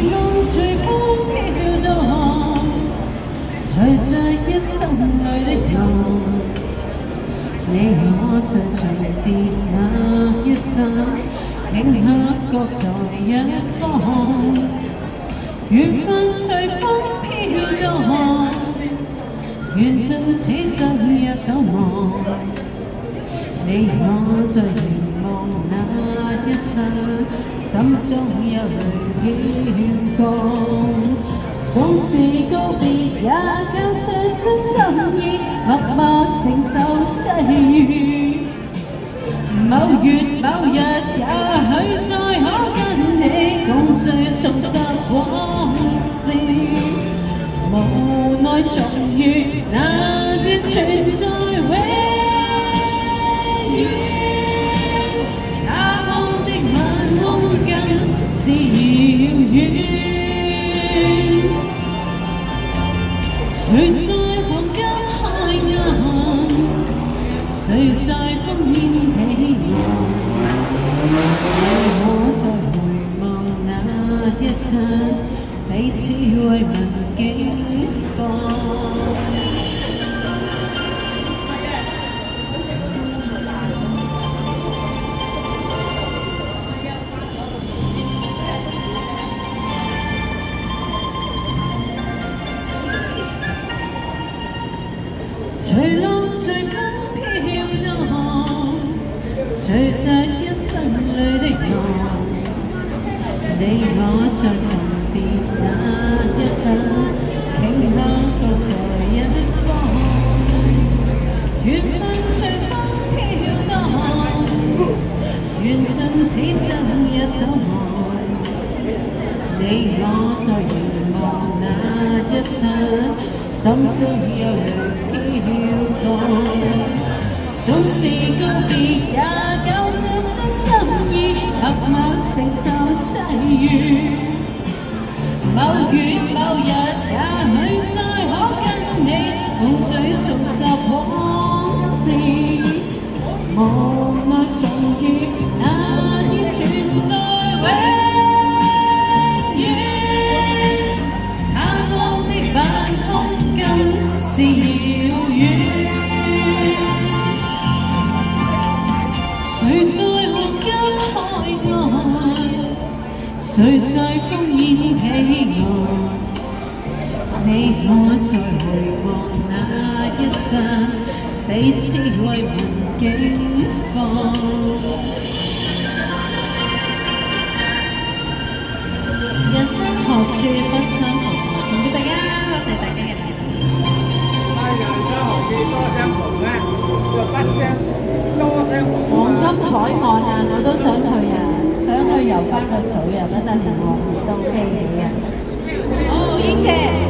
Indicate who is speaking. Speaker 1: 随浪随风飘荡，在这一生里的梦，你我相逢别那一刹，顷刻各在一方。缘分随风飘荡，缘尽此生也守望，你我相。那一生，心中有淚欠共。縱是告別，也交出真心意，默默承受際遇。某月某日，也許再可跟你共聚重拾往事。無奈重遇那。谁在黄金海岸？谁在烽烟你我在回望那一刹，彼此慰问景况。随浪随风飘荡，随着一生里的梦，你我在重叠那一生，片刻各在一方。缘分随风飘荡，愿尽此生一首爱，你我在凝望那一生。心中有乱跳道，纵是告别，也交出真心意，默默承受际遇。某月某日，也许再可跟你共聚重拾往事。我。是遥远，谁在无尽海岸？谁在烽烟彼岸？你我在回望那一刹，彼此为梦惊慌。人生何处？啱个水啊，真係能我唔當機器啊！哦，英承。